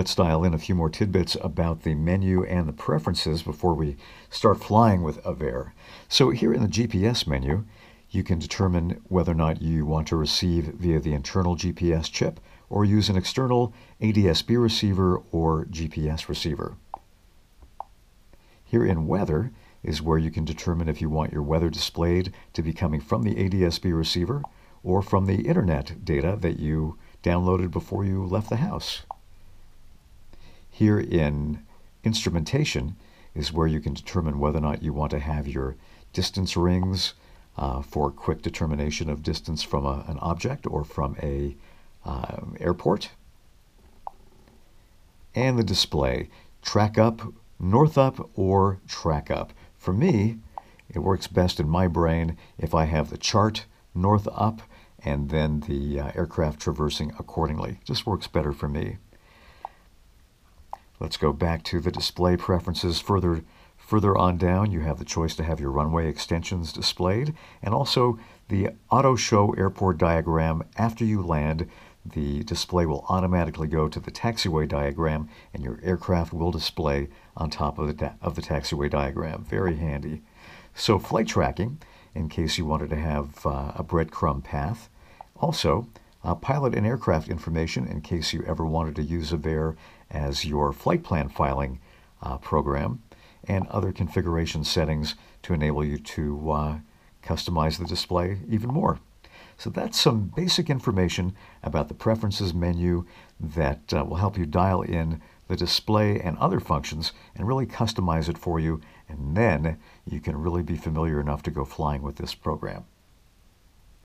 Let's dial in a few more tidbits about the menu and the preferences before we start flying with Avare. So here in the GPS menu, you can determine whether or not you want to receive via the internal GPS chip or use an external ADS-B receiver or GPS receiver. Here in Weather is where you can determine if you want your weather displayed to be coming from the ADS-B receiver or from the internet data that you downloaded before you left the house. Here in instrumentation is where you can determine whether or not you want to have your distance rings uh, for quick determination of distance from a, an object or from a uh, airport. And the display, track up, north up, or track up. For me, it works best in my brain if I have the chart north up and then the uh, aircraft traversing accordingly. Just works better for me. Let's go back to the display preferences. Further, further on down, you have the choice to have your runway extensions displayed and also the auto show airport diagram after you land. The display will automatically go to the taxiway diagram and your aircraft will display on top of the, of the taxiway diagram. Very handy. So flight tracking, in case you wanted to have uh, a breadcrumb path. Also, uh, pilot and aircraft information in case you ever wanted to use Avare as your flight plan filing uh, program, and other configuration settings to enable you to uh, customize the display even more. So that's some basic information about the preferences menu that uh, will help you dial in the display and other functions and really customize it for you. And then you can really be familiar enough to go flying with this program.